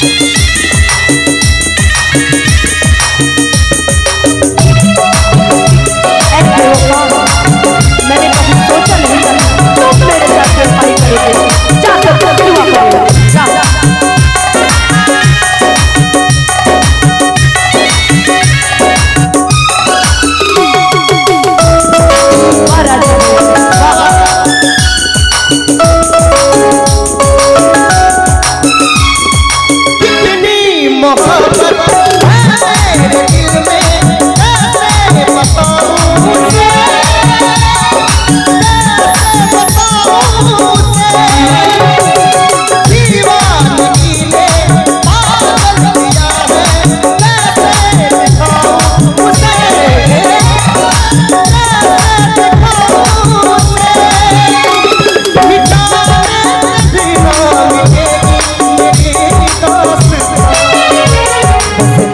Thank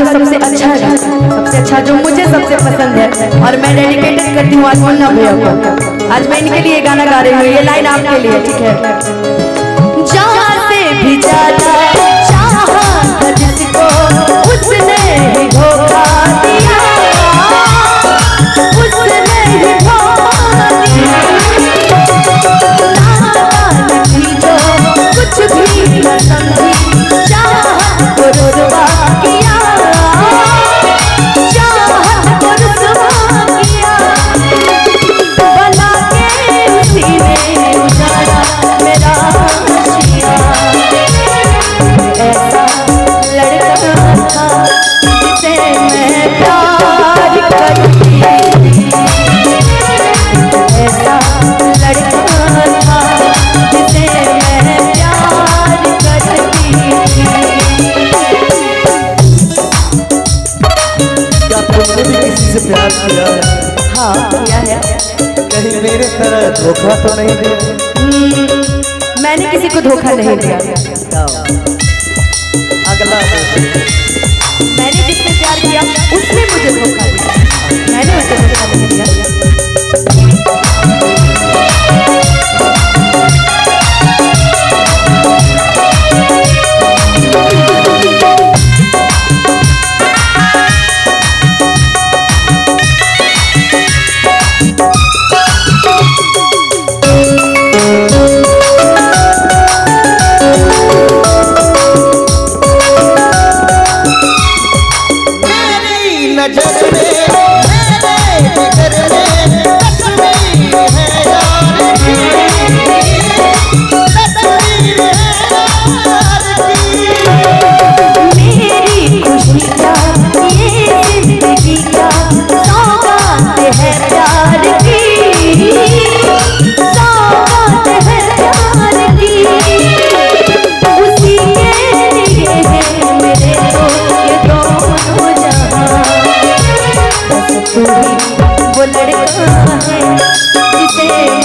जो सबसे अच्छा है। सबसे अच्छा जो मुझे सबसे पसंद है। और मैं डेडिकेटेड करती हूँ आज मुन्ना भैया को। आज मैं इनके लिए गाना गा रही हूँ। ये लाइन आपके लिए ठीक है? जहाँ से भी ज़्यादा चाहा था जिसको उसने ही धोखा किया है हाँ किया है कहीं मेरे तरह धोखा तो नहीं दिया मैंने किसी को धोखा नहीं दिया अगला। मैंने जिससे प्यार किया उसने मुझे धोखा दिया oh my goodness